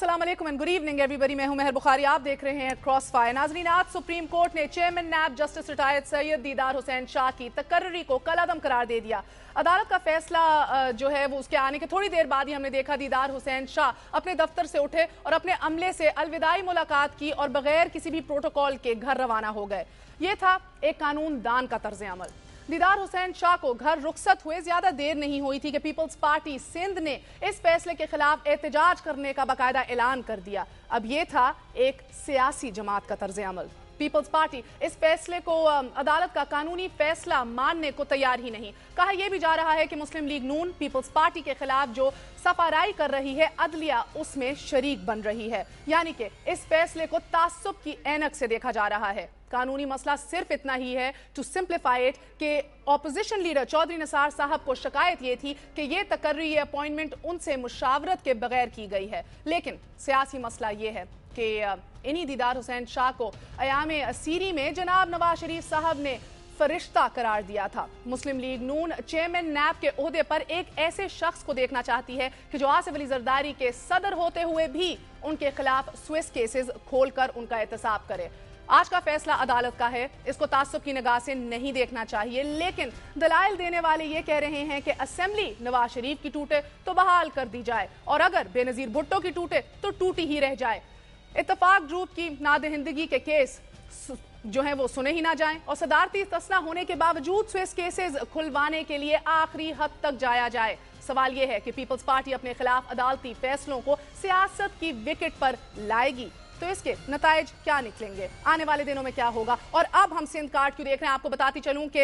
वालेकुम and good evening everybody मैं हूँ मेहर बुखारी। आप देख रहे हैं क्रॉस फायर नाजरीन, आज सुप्रीम कोर्ट ने chairman NAB justice retired Syed Didar Hussain Shah की तकर्री को कलअदम करार दे दिया। अदालत का फैसला जो है, वो उसके आने के थोड़ी देर बाद ही हमने देखा दीदार हुसैन शाह अपने दफ्तर से उठे और अपने अमले से अलविदाई मुलाकात की और बगैर किसी भी प्रोटोकॉल के घर रवाना हो गए। ये था एक कानून दान का तर्ज अमल दीदार हुसैन शाह को घर रुखसत हुए, ज़्यादा देर नहीं हुई थी कि पीपल्स पार्टी सिंध ने इस फैसले के खिलाफ एहतजाज करने का बाकायदा ऐलान कर दिया। अब ये था एक सियासी जमात का तर्ज अमल पीपल्स पार्टी। इस फैसले को अदालत का कानूनी फैसला मानने को तैयार ही नहीं। कहा यह भी जा रहा है कि मुस्लिम लीग नून पीपल्स पार्टी के खिलाफ जो सफाराई कर रही है, अदलिया, उसमें शरीक बन रही है। यानी कि इस फैसले को तासुब की एनक से देखा जा रहा है। कानूनी मसला सिर्फ़ इतना ही है टू सिंप्लीफाई इट कि ऑपोजिशन लीडर चौधरी निसार साहब को शिकायत ये थी कि ये तकर्री अपॉइंटमेंट उनसे मुशावरत के बगैर की गई है। लेकिन सियासी मसला ये है कि इन्हीं दीदार हुसैन शाह को अयाम असीरी में जनाब नवाज़ शरीफ साहब ने फरिश्ता करार दिया था। मुस्लिम लीग नून चेयरमैन नैब के अहदे पर एक ऐसे शख्स को देखना चाहती है कि जो आसिफ अली जरदारी के सदर होते हुए भी उनके खिलाफ स्विस केसेस खोलकर उनका एहतसाब करे। आज का फैसला अदालत का है। इसको तासुब की निगाह से नहीं देखना चाहिए, लेकिन दलाइल देने वाले ये कह रहे हैं कि असेंबली नवाज़ शरीफ की टूटे तो बहाल कर दी जाए, और अगर बेनजीर भुट्टो की टूटे तो टूटी ही रह जाए। इतफाक ग्रुप की नादहिंदगी के केस जो है वो सुने ही ना जाएँ। और सदारती तस्ना होने के बावजूद स्विस केसेस खुलवाने के लिए आखिरी हद तक जाया जाए। सवाल यह है कि पीपल्स पार्टी अपने खिलाफ अदालती फैसलों को सियासत की विकेट पर लाएगी। तो इसके नतज क्या निकलेंगे? आने वाले दिनों में क्या होगा? और अब हम सिंध कार्ड क्यों देख रहे हैं? आपको बताती चलूँ कि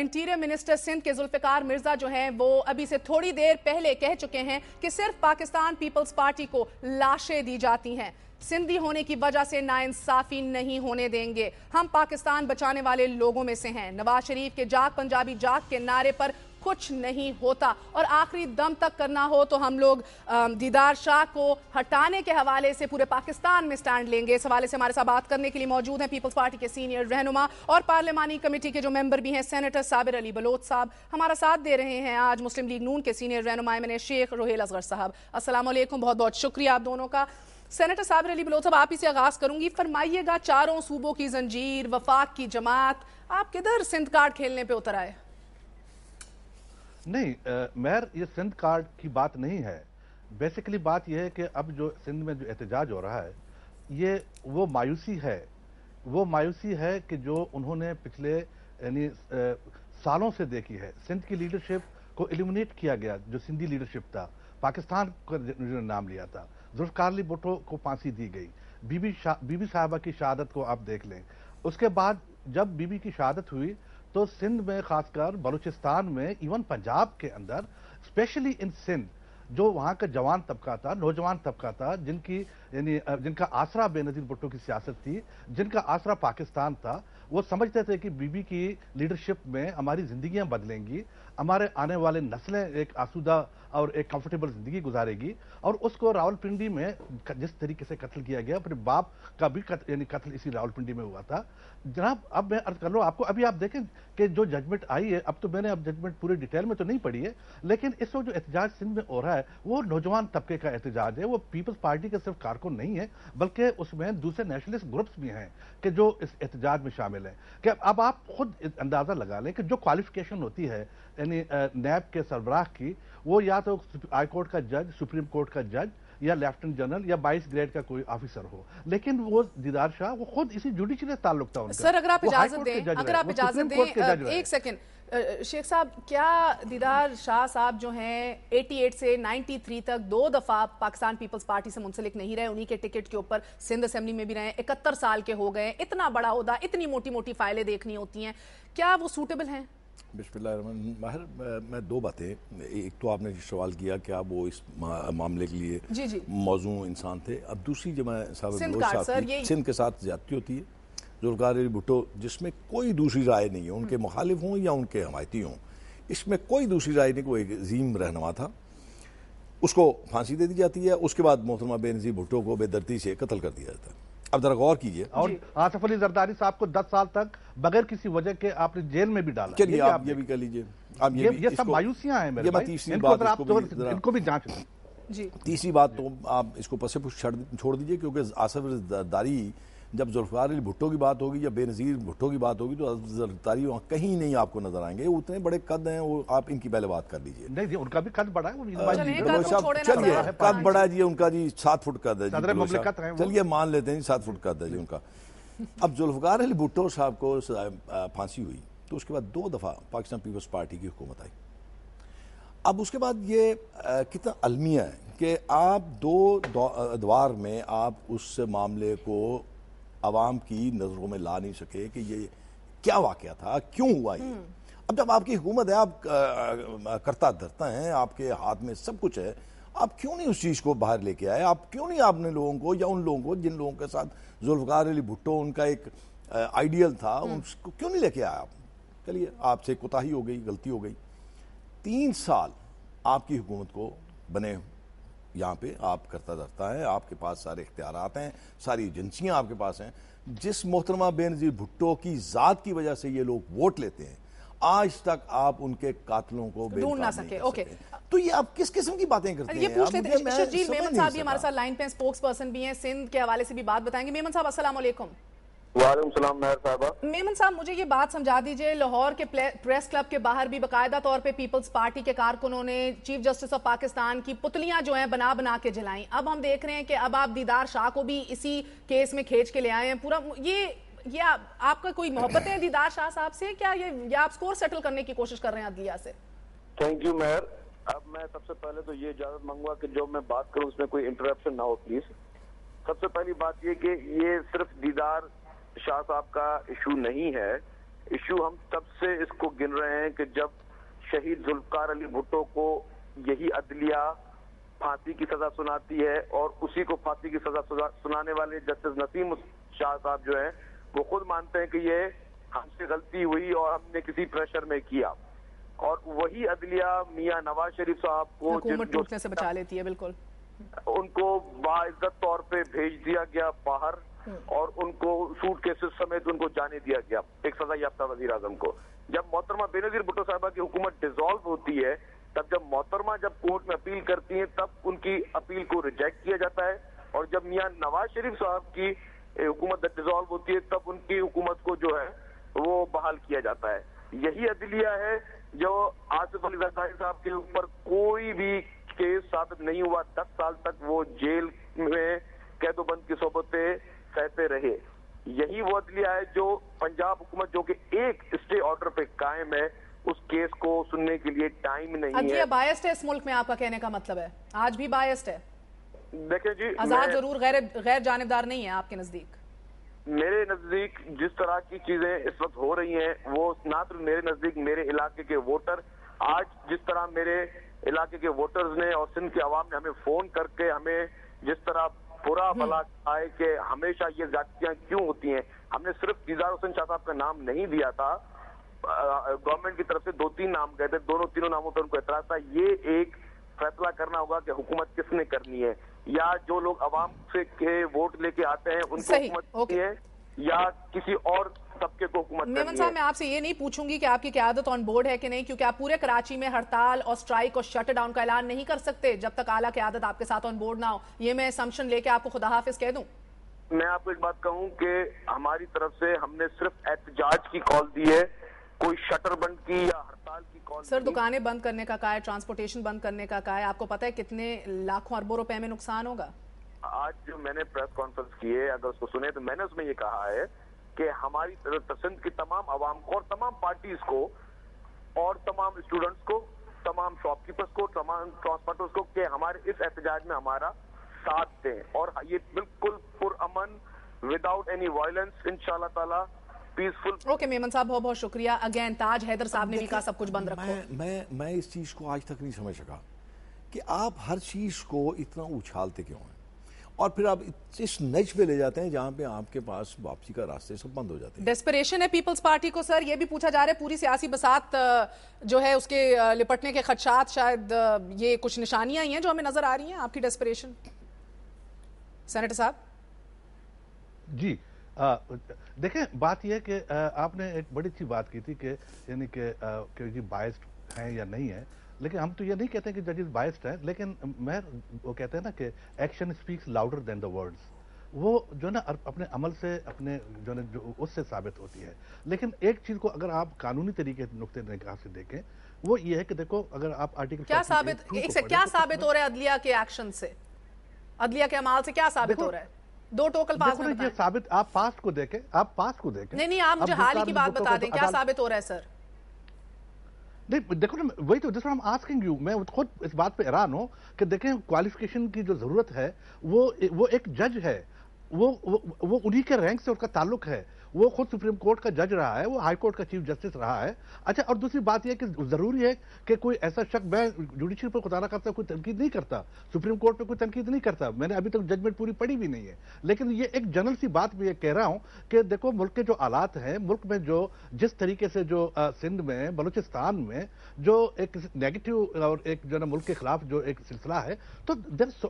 इंटीरियर मिनिस्टर सिंध के जुल्फिकार मिर्ज़ा जो हैं, वो अभी से थोड़ी देर पहले कह चुके हैं कि सिर्फ़ पाकिस्तान पीपल्स पार्टी को लाशें दी जाती हैं। सिंधी होने की वजह से नाइंसाफी नहीं होने देंगे। हम पाकिस्तान बचाने वाले लोगों में से हैं। नवाज़ शरीफ के जाग पंजाबी जाग के नारे पर कुछ नहीं होता। और आखिरी दम तक करना हो तो हम लोग दीदार शाह को हटाने के हवाले से पूरे पाकिस्तान में स्टैंड लेंगे। इस हवाले से हमारे साथ बात करने के लिए मौजूद हैं पीपल्स पार्टी के सीनियर रहनुमा और पार्लियामानी कमेटी के जो मेंबर भी हैं, सेनेटर साबिर अली बलोच साहब, हमारा साथ दे रहे हैं आज मुस्लिम लीग नून के सीनियर रहनुमा मैंने शेख रोहेल असगर साहब। असलम बहुत बहुत शुक्रिया आप दोनों का। सेनेटर साबिर अली बलोच साहब, आप ही से आगाज़ करूँगी। फरमाइएगा, चारों सूबों की जंजीर, वफाक की जमात, आप किधर सिंध कार्ड खेलने पे उतर आए? नहीं मेहर ये सिंध कार्ड की बात नहीं है। बेसिकली बात यह है कि अब जो सिंध में जो एहतजाज हो रहा है, ये वो मायूसी है। वो मायूसी है कि जो उन्होंने पिछले, यानी सालों से देखी है। सिंध की लीडरशिप को एलिमिनेट किया गया, जो सिंधी लीडरशिप था। पाकिस्तान का नाम लिया था। जुल्फकारली भुट्टो को फांसी दी गई। बीबी बीबी साहबा की शहादत को आप देख लें। उसके बाद जब बीबी की शहादत हुई तो सिंध में, खासकर बलूचिस्तान में इवन पंजाब के अंदर स्पेशली इन सिंध, जो वहाँ का जवान तबका था, नौजवान तबका था, जिनकी, यानी जिनका आसरा बेनजीर भुट्टो की सियासत थी, जिनका आसरा पाकिस्तान था, वो समझते थे कि बीबी की लीडरशिप में हमारी जिंदगियाँ बदलेंगी, हमारे आने वाले नस्लें एक आसूदा और एक कंफर्टेबल ज़िंदगी गुजारेगी और उसको रावलपिंडी में जिस तरीके से कत्ल किया गया, अपने बाप का भी यानी कत्ल इसी रावलपिंडी में हुआ था। जनाब, अब मैं अर्ज़ कर लो, आपको अभी आप देखें कि जो जजमेंट आई है, अब तो मैंने अब जजमेंट पूरी डिटेल में तो नहीं पढ़ी है, लेकिन इस वक्त जो एहतजाज सिंध में हो रहा है, वो नौजवान तबके का एहतजाज है। वो पीपल्स पार्टी के सिर्फ़ कारकुन नहीं है, बल्कि उसमें दूसरे नेशनलिस्ट ग्रुप्स भी हैं कि जो इस एहतजाज में शामिल है। कि अब आप खुद अंदाज़ा लगा लें कि जो क्वालिफिकेशन होती है यानी नैब के सरबराह की वो या तो हाईकोर्ट का जज सुप्रीम कोर्ट का जज या लेफ्टिनेंट जनरल या बाईस ग्रेड का कोई ऑफिसर हो। लेकिन वो दीदार शाह वो खुद इसी जुडिशरी ताल्लुक था उनका। सर अगर आप इजाज़त दें अगर आप इजाज़त दें एक सेकंड शेख साहब क्या दीदार शाह साहब जो हैं 88 से 93 तक दो दफ़ा पाकिस्तान पीपल्स पार्टी से मुंसलिक नहीं रहे उन्हीं के टिकट के ऊपर सिंध असेंबली में भी रहे इकहत्तर साल के हो गए इतना बड़ा होदा इतनी मोटी मोटी फाइलें देखनी होती हैं क्या वो सूटेबल हैं? बिस्मिल्लाह माहिर मैं दो बातें। एक तो आपने सवाल किया कि आप वो इस मामले के लिए मौजू इंसान थे? अब दूसरी जो मैं सिंध के साथ ज्यादती होती है जुल्कार भुट्टो जिसमें कोई दूसरी राय नहीं है। उनके मुखालिफ हों या उनके हमायती हों इसमें कोई दूसरी राय नहीं कोई एक अजीम रहनमा था। उसको फांसी दे दी जाती है उसके बाद मोहतरमा बेनजीर भुट्टो को बेदर्दी से कत्ल कर दिया जाता है। अब जरा गौर कीजिए। और आसफ अली जरदारी साहब को दस साल तक बगैर किसी वजह के आपने जेल में भी डाला। चलिए आप ये भी कर लीजिए। आप ये, ये सब मायूसियाँ हैं मेरे भाई। इनको, आप तो, इनको भी जाँच जी। तीसरी बात तो आप इसको पसे पुछ छोड़ दीजिए क्योंकि आसफ दारी जब जुल्फ़ार अली भुट्टो की बात होगी या बेनज़ीर भुट्टो की बात होगी तो जरदारी वहाँ कहीं नहीं आपको नज़र आएँगे। उतने बड़े कद हैं वो आप इनकी पहले बात कर लीजिए। नहीं उनका भी कद बड़ा है चलिए कद बड़ा जी उनका जी सात फुट कद है चलिए मान लेते हैं सात फुट कद है जी उनका। अब जुल्फ़ार अली भुट्टो साहब को फांसी हुई तो उसके बाद दो दफ़ा पाकिस्तान पीपल्स पार्टी की हुकूमत आई। अब उसके बाद ये कितना अलमिया है कि आप दो अदवार में आप उस मामले को आवाम की नज़रों में ला नहीं सके कि ये क्या वाक़ था क्यों हुआ ये हम्म। अब जब आपकी हुकूमत है आप करता धरता हैं आपके हाथ में सब कुछ है आप क्यों नहीं उस चीज़ को बाहर लेके आए आप क्यों नहीं आपने लोगों को या उन लोगों को जिन लोगों के साथ जुल्फ़ार अली भुट्टो उनका एक आइडियल था हम्म। उसको क्यों नहीं लेके आया आप चलिए आपसे कोताही हो गई गलती हो गई तीन साल आपकी हुकूमत को बने यहाँ पे आप करता धरता है आपके पास सारे इख्तियार हैं सारी एजेंसियाँ आपके पास हैं। जिस मोहतरमा बेनजीर भुट्टो की जात की वजह से ये लोग वोट लेते हैं आज तक आप उनके कातलों को ढूंढ ना सके ओके। तो ये आप किस किस्म की बातें करते ये पूछ लेते हैं। मेमन साहब भी हमारे साथ लाइन पे स्पोक्स पर्सन भी हैं सिंध के हवाले से भी बात बताएँगे। मेमन साहब अस्सलाम वालेकुम मेमन साहब मुझे ये बात समझा दीजिए लाहौर के प्रेस क्लब के बाहर भी बाकायदा तौर पे पीपल्स पार्टी के कारकुनों ने चीफ जस्टिस ऑफ़ पाकिस्तान की पुतलियाँ जो हैं बना बना के जलाई। अब हम देख रहे हैं कि अब आप दीदार शाह को भी इसी केस में खींच के ले आए हैं। पूरा ये ये आ, आपका कोई मोहब्बत है दीदार शाह साहब से? क्या ये या आप स्कोर सेटल करने की कोशिश कर रहे हैं अदलिया से? Thank you mayor. अब मैं सबसे पहले तो ये इजाज़त मांगूँगा कि जो मैं बात करूँ उसमें कोई इंटरप्शन ना हो प्लीज़ सबसे पहली बात ये कि ये सिर्फ़ दीदार शाह साहब का इशू नहीं है। इशू हम तब से इसको गिन रहे हैं कि जब शहीद जुल्फकार अली भुट्टो को यही अदलिया फांसी की सजा सुनाती है और उसी को फांसी की सजा सुनाने वाले जस्टिस नसीम शाह साहब जो है वो खुद मानते हैं कि ये हमसे गलती हुई और हमने किसी प्रेशर में किया। और वही अदलिया मियाँ नवाज़ शरीफ साहब को जो से बचा लेती है बिल्कुल। उनको बाइज्जत तौर पे भेज दिया गया बाहर और उनको सूट केसेस समेत उनको जाने दिया गया। एक सजा याफ्ता वज़ीर आज़म को। जब मोहतरमा बेनजीर भुट्टो साहबा की हुकूमत डिसॉल्व होती है तब जब मोहतरमा जब कोर्ट में अपील करती है तब उनकी अपील को रिजेक्ट किया जाता है और जब मियाँ नवाज़ शरीफ साहब की हुकूमत डिसॉल्व होती है तब उनकी हुकूमत को जो है वो बहाल किया जाता है। यही अदलिया है जो आसिफ अली जरदारी साहब के ऊपर कोई भी केस साबित नहीं हुआ। दस साल तक वो जेल में कैदोबंद की सोबतें सहते रहे। यही वो अदलिया है जो पंजाब हुकूमत जो कि एक स्टे ऑर्डर पे कायम है उस केस को सुनने के लिए टाइम नहीं है। बायस्ड है इस मुल्क में आपका कहने का मतलब है? आज भी बायस्ड है। देखें जी आज़ाद ज़रूर गैर गैर जानबदार नहीं है आपके नज़दीक। मेरे नज़दीक जिस तरह की चीज़ें इस वक्त हो रही हैं वो ना तो मेरे नज़दीक मेरे इलाके के वोटर आज जिस तरह मेरे इलाके के वोटर्स ने और सिंध के अवाम ने हमें फ़ोन करके हमें जिस तरह बुरा हम्म। भला आए कि हमेशा ये जातियाँ क्यों होती हैं? हमने सिर्फ़ दिजार हुसैन शाह साहब का नाम नहीं दिया था। गवर्नमेंट की तरफ़ से दो तीन नाम गए थे दोनों तीनों नामों पर उनको एतराज़ था। ये एक फैसला करना होगा कि हुकूमत किसने करनी है। या जो लोग आवाम से के वोट लेके आते हैं उनको हुकूमत है या किसी और सबके को हुकूमत मेमन साहब मैं आपसे ये नहीं पूछूँगी कि आपकी क्यादत ऑन बोर्ड है कि नहीं क्योंकि आप पूरे कराची में हड़ताल और स्ट्राइक और शट डाउन का ऐलान नहीं कर सकते जब तक आला क्यादत आपके साथ ऑन बोर्ड ना हो। ये मैं असम्पशन लेके आपको खुदा हाफिज कह दूँ। मैं आपको एक बात कहूँ कि हमारी तरफ़ से हमने सिर्फ़ एहतजाज की कॉल दी है कोई शटर बंद की या हड़ताल की कॉल सर दुकानें बंद करने का कहा है ट्रांसपोर्टेशन बंद करने का कहा है। आपको पता है कितने लाखों अरबों रुपए में नुकसान होगा? आज जो मैंने प्रेस कॉन्फ्रेंस की है अगर उसको सुने तो मैंने उसमें ये कहा है कि हमारी पसंद की तमाम आवाम को और तमाम पार्टीज़ को और तमाम स्टूडेंट्स को तमाम शॉपकीपर्स को तमाम ट्रांसपोर्टर्स को कि हमारे इस एहतजाज में हमारा साथ दें। और ये बिल्कुल पुरअमन विदाउट एनी वायलेंस इन ताला पीसफुल ओके मेमन साहब बहुत बहुत शुक्रिया। अगेन ताज हैदर साहब ने भी कहा सब कुछ बंद रखो। मैं मैं मैं इस चीज़ को आज तक नहीं समझ सका कि आप हर चीज़ को इतना उछालते क्यों हैं? और फिर आप इस नज पे ले जाते हैं जहाँ पे आपके पास वापसी का रास्ते सब बंद हो जाते हैं। डेस्परेशन है पीपल्स पार्टी को सर ये भी पूछा जा रहा है पूरी सियासी बसात जो है उसके लिपटने के खदशात शायद ये कुछ निशानियाँ ही हैं जो हमें नज़र आ रही हैं आपकी डेस्परेशन सेनेटर साहब? जी देखें बात यह कि आपने एक बड़ी अच्छी बात की थी कि यानी कि बायस्ड हैं या नहीं है। लेकिन हम तो ये नहीं कहते कि जजेस बायस्ड है लेकिन मैं वो कहते हैं ना कि action speaks louder than the words वो जो ना अपने अमल से अपने जो है जो उससे साबित होती है। लेकिन एक चीज़ को अगर आप कानूनी तरीके नुकते निगाह से देखें वो ये है कि देखो अगर आप आर्टिकल क्या साबित एक से क्या साबित हो रहा है अदलिया के एक्शन से? अदलिया के अमाल से क्या साबित हो रहा है? दो टोकल पास में ये साबित आप पास को देखें आप पास को देखें। नहीं नहीं आप मुझे हाल ही की बात बता दें क्या साबित हो रहा है सर? नहीं देखो ना वही तो जिस आस्किंग यू मैं खुद इस बात पे हैरान हूँ कि देखें क्वालिफिकेशन की जो ज़रूरत है वो वो एक जज है। वो वो, वो उन्हीं के रैंक से उसका ताल्लुक है। वो खुद सुप्रीम कोर्ट का जज रहा है, वो हाई कोर्ट का चीफ जस्टिस रहा है। अच्छा और दूसरी बात यह कि ज़रूरी है कि कोई ऐसा शक मैं जुडिशियल पर खुदाना करता, कोई तनकीद नहीं करता, सुप्रीम कोर्ट पर कोई तनकीद नहीं करता, मैंने अभी तक जजमेंट पूरी पड़ी भी नहीं है। लेकिन ये एक जनरल सी बात मैं कह रहा हूँ कि देखो, मुल्क के जो आलात हैं, मुल्क में जो, जिस तरीके से जो सिंध में, बलूचिस्तान में जो एक नेगेटिव और एक जो ना मुल्क के खिलाफ जो एक सिलसिला है तो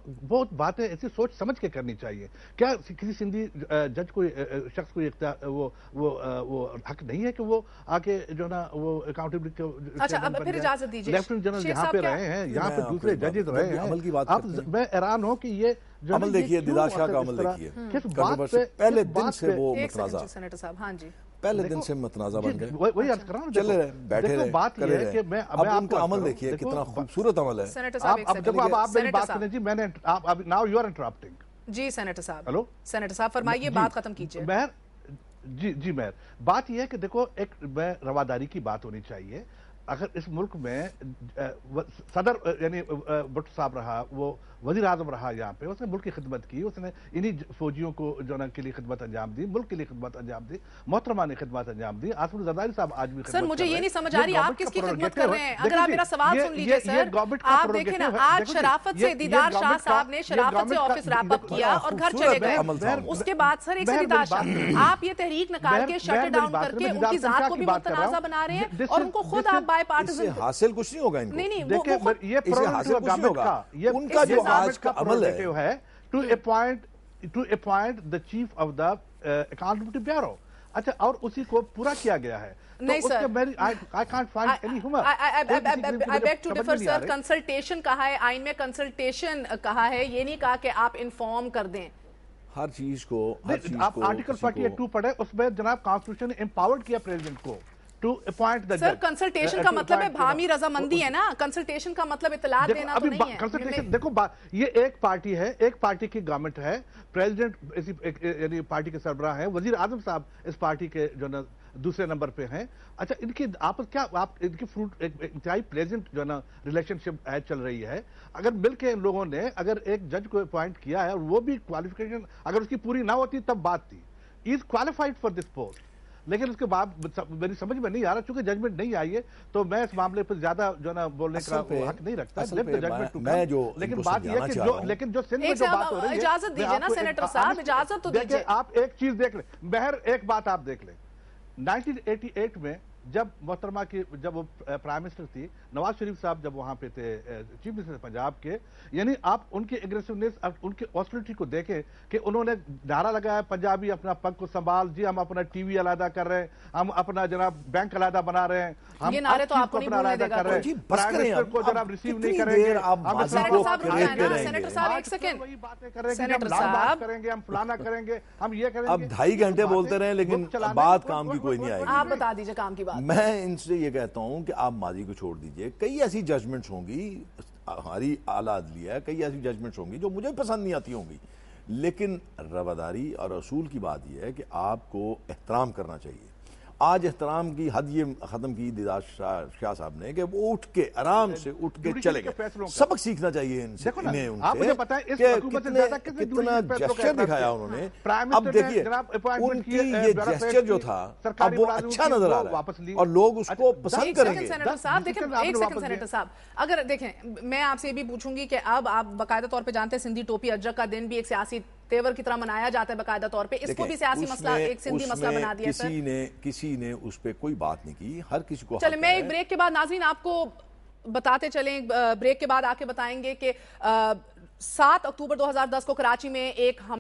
बहुत बातें ऐसी सोच समझ के करनी चाहिए। क्या किसी सिंधी जज को शख्स को वो वो वो हक नहीं है कि वो आके जो ना वो अकाउंटेबिलिटी अच्छा अब फिर इजाज़त दीजिए। लेफ्टिनेंट जनरल यहाँ पे रहे हैं यहाँ पे दूसरे जजेस रहे हैं। अमल की बात अब मैं हैरान हूँ कि ये अमल देखिए दिदार शाह का अमल देखिए। किस बात पे पहले दिन से वो मतनाजा। सेनेटर साहब हाँ जी। पहले दिन से मतनाजा बन गए। वही अर्ज़ कर रहा हूँ चले रहे बैठे रहे बात ये है कि मैं अब उनका अमल देखिए कितना खूबसूरत अमल है। अब देखो अब आप मेरी बात करें जी मैंने आप नाउ यू आर इंटरप्टिंग जी सेनेटर साहब। हेलो सेनेटर साहब फरमाइए बात खत्म कीजिए। मैं जी जी मैं बात यह है कि देखो, एक, मैं रवादारी की बात होनी चाहिए। अगर इस मुल्क में सदर यानी भट्ट साहब रहा वो वज़ीर आज़म रहा यहाँ पे उसने मुल्क की खिदमत की उसने इन्हीं फौजियों को जो के लिए खिदमत अंजाम दी मुल्क के लिए खिदमत अंजाम दी मोहतरमा ने खिदमत अंजाम दी आसम जरदारी साहब आज भी सर मुझे ये नहीं समझ आ रही आप किसकी खिदमत कर रहे हैं? अगर आप मेरा सवाल सुन लीजिए सर। आप देखें ना आज शराफत से दीदार शाह साहब ने शराफत से ऑफ़िस रैप अप किया और घर चले गए। उसके बाद सर एक दीदार शाह आप ये तहरीक निकाल के शट डाउन करके उनकी जात को भी मुतनाजा बना रहे हैं और उनको खुद आप बाय पार्टिजन हासिल कुछ नहीं होगा नहीं नहीं ये हासिल कुछ नहीं होगा। उनका जो आज का अमल है। To appoint to appoint the chief of the accountability bureau अच्छा और उसी को पूरा किया गया है। नहीं तो sir I I can't find any humour I beg to differ sir consultation कहा है? आइन में कंसल्टेशन कहा है? ये नहीं कहा कि आप इन्फॉर्म कर दें। हर चीज़ को हर चीज़ आप आर्टिकल 48 पढ़े उसमें जनाब कॉन्स्टिट्यूशन ने एम्पावर्ड किया प्रेसिडेंट को। To appoint the sir consultation का मतलब है भामी रजामंदी है ना? कंसल्टेशन का मतलब इतला देना तो नहीं है। कंसल्टेशन देखो ये एक पार्टी है एक पार्टी की गवर्नमेंट है प्रेसिडेंट यानी पार्टी के सरबराह है वज़ीर आज़म साहब इस पार्टी के जो ना दूसरे नंबर पे हैं। अच्छा इनकी आप क्या आप इनकी फ्रूट इंतहाई प्लेजेंट जो है ना रिलेशनशिप है चल रही है। अगर मिल के इन लोगों ने अगर एक जज को अपॉइंट किया है और वो भी क्वालिफिकेशन अगर उसकी पूरी ना होती तब बात थी। Is qualified for this post लेकिन उसके बाद मेरी समझ में नहीं आ रहा चूँकि जजमेंट नहीं आई है तो मैं इस मामले पर ज़्यादा जो ना बोलने का हक नहीं रखता। जजमेंट मैं जो लेकिन बात यह कि जो लेकिन जो सिंध में जो बात हो रही है इजाज़त दीजिए ना सेनेटर साहब इजाज़त तो दीजिए। आप एक चीज़ देख ले। बहर एक बात आप देख ले। 1988 में जब मोहतरमा की जब वो प्राइम मिनिस्टर थी नवाज़ शरीफ साहब जब वहाँ पे थे चीफ मिनिस्टर पंजाब के यानी आप उनकी एग्रेसिवनेस उनकी ऑस्टिलिटी को देखें कि उन्होंने नारा लगाया पंजाबी अपना पग को संभाल जी हम अपना टीवी अलहदा कर रहे हैं हम अपना जनाब बैंक अलहदा बना रहे हैं हम ये नारे तो आपको अपना अलहदा कर रहे हैं। प्राइम मिनिस्टर को जनाब रिसीव नहीं करेंगे। वही बातें हम करेंगे हम फलाना करेंगे हम ये करेंगे। अब ढाई घंटे बोलते रहे लेकिन बात काम की कोई नहीं आएगी। आप बता दीजिए काम की बात। बात मैं इनसे ये कहता हूँ कि आप माजी को छोड़ दीजिए। कई ऐसी जजमेंट्स होंगी हमारी आला अदलिया कई ऐसी जजमेंट्स होंगी जो मुझे पसंद नहीं आती होंगी। लेकिन रवादारी और असूल की बात यह है कि आपको एहतराम करना चाहिए। आज एहतराम की हद ये खत्म की दिदार शाह साहब ने कि वो उठ के आराम से उठ के चले गए। सबक सीखना चाहिए इनसे इन्हें उनसे कितना जेस्चर दिखाया उन्होंने। अब देखिए उनकी ये जेस्चर जो था अब वो अच्छा नज़र आ रहा है। और लोग उसको पसंद करेंगे। एक सेकंड सेनेटर साहब अगर देखें मैं आपसे ये भी पूछूँगी कि अब आप बाकायदा तौर पे जानते हैं सिंधी टोपी अजरक का दिन भी एक सियासी तेवर की तरह मनाया जाता है बाकायदा तौर पे। इसको भी सियासी मसला एक सिंधी मसला बना दिया किसी ने किसी ने उस पर कोई बात नहीं की। हर किसी को चले मैं एक ब्रेक के बाद नाजरीन आपको बताते चले। ब्रेक के बाद आके बताएँगे कि सात अक्टूबर 2010 को कराची में एक हम